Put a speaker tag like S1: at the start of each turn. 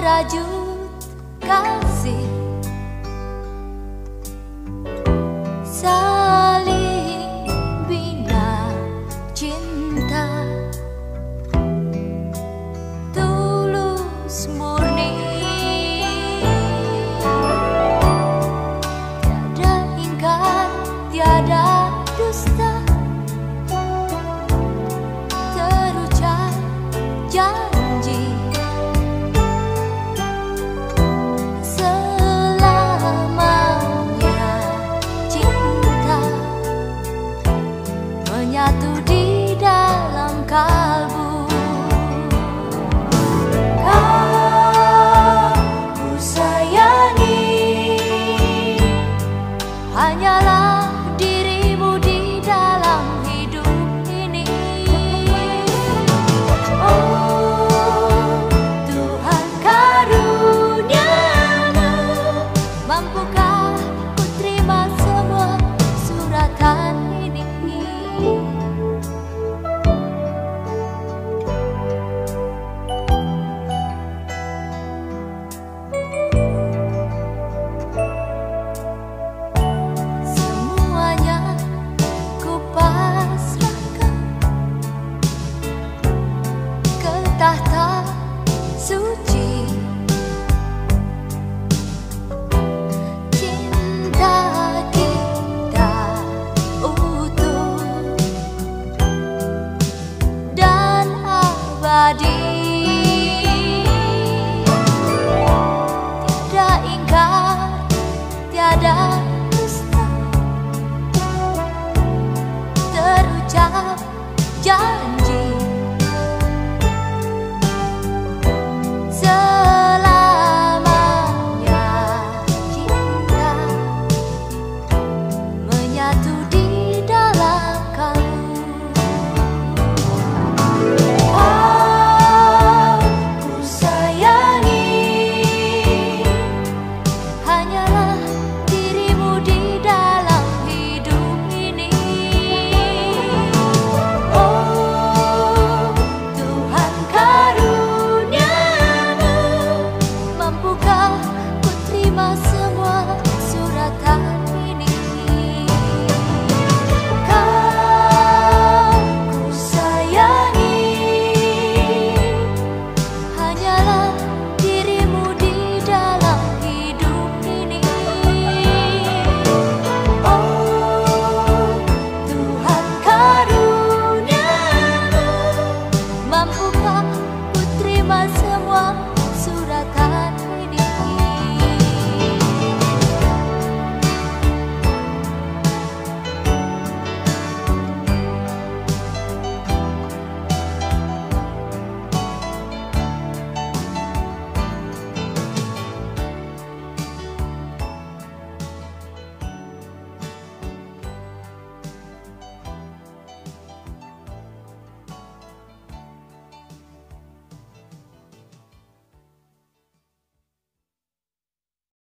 S1: merajut kasih. Saling bina cinta. Tulus murni. Tiada ingkar, tiada dusta. how terima kasih